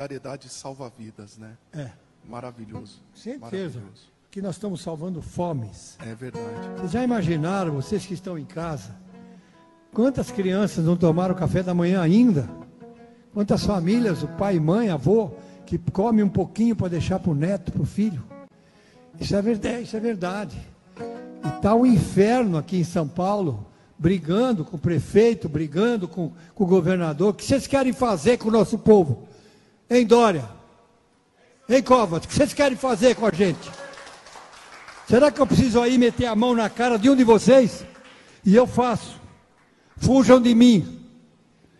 solidariedade salva vidas, né? É, Maravilhoso. certeza. Maravilhoso. Que nós estamos salvando fomes. É verdade. Vocês já imaginaram, vocês que estão em casa, quantas crianças não tomaram café da manhã ainda? Quantas famílias, o pai, mãe, avô, que come um pouquinho para deixar para o neto, para o filho? Isso é verdade, isso é verdade. E está o inferno aqui em São Paulo, brigando com o prefeito, brigando com, com o governador. O que vocês querem fazer com o nosso povo? Hein, Dória? Hein, Covas? O que vocês querem fazer com a gente? Será que eu preciso aí meter a mão na cara de um de vocês? E eu faço. Fujam de mim.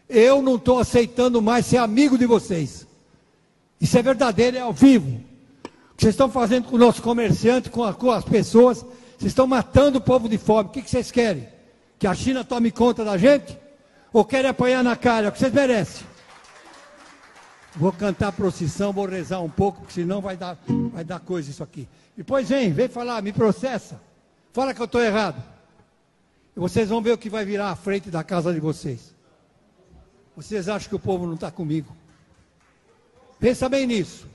Eu não estou aceitando mais ser amigo de vocês. Isso é verdadeiro, é ao vivo. O que vocês estão fazendo com o nosso comerciante, com, a- com as pessoas, vocês estão matando o povo de fome. O que, que vocês querem? Que a China tome conta da gente? Ou querem apanhar na cara? É o que vocês merecem. Vou cantar procissão, vou rezar um pouco, porque senão vai dar, vai dar coisa isso aqui. Depois vem, vem falar, me processa. Fala que eu estou errado. E vocês vão ver o que vai virar à frente da casa de vocês. Vocês acham que o povo não está comigo? Pensa bem nisso.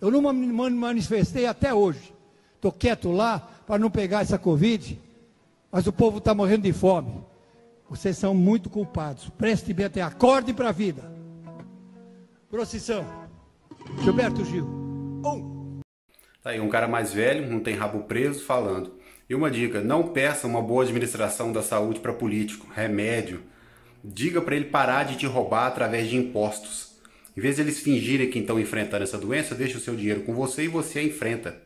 Eu não me manifestei até hoje. Estou quieto lá para não pegar essa Covid, mas o povo está morrendo de fome. Vocês são muito culpados. Preste bem até, acorde para a vida. Procissão. Gilberto Gil. Um. Tá aí, um cara mais velho, não tem rabo preso, falando. E uma dica, não peça uma boa administração da saúde para político, remédio. Diga para ele parar de te roubar através de impostos. Em vez de eles fingirem que estão enfrentando essa doença, deixa o seu dinheiro com você e você a enfrenta.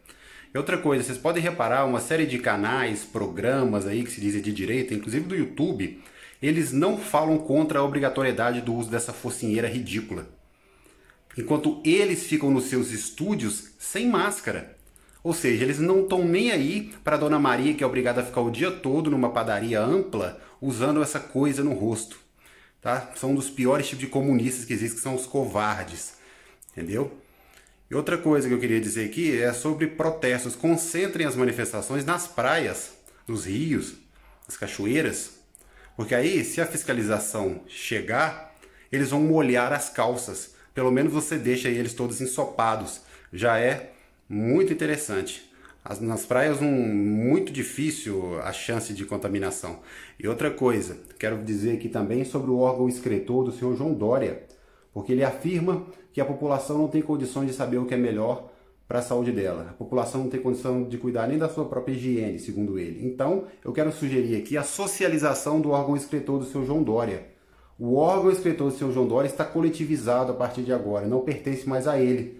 E outra coisa, vocês podem reparar uma série de canais, programas aí que se dizem de direita, inclusive do YouTube, eles não falam contra a obrigatoriedade do uso dessa focinheira ridícula enquanto eles ficam nos seus estúdios sem máscara. Ou seja, eles não estão nem aí para Dona Maria, que é obrigada a ficar o dia todo numa padaria ampla usando essa coisa no rosto. Tá? São um dos piores tipos de comunistas que existem, que são os covardes. Entendeu? E outra coisa que eu queria dizer aqui é sobre protestos. Concentrem as manifestações nas praias, nos rios, nas cachoeiras. Porque aí, se a fiscalização chegar, eles vão molhar as calças. Pelo menos você deixa eles todos ensopados. Já é muito interessante. As- nas praias, um, muito difícil a chance de contaminação. E outra coisa, quero dizer aqui também sobre o órgão excretor do senhor João Dória, porque ele afirma que a população não tem condições de saber o que é melhor para a saúde dela. A população não tem condição de cuidar nem da sua própria higiene, segundo ele. Então, eu quero sugerir aqui a socialização do órgão excretor do seu João Dória. O órgão excretor do seu João Dória está coletivizado a partir de agora, não pertence mais a ele.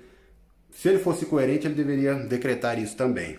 Se ele fosse coerente, ele deveria decretar isso também.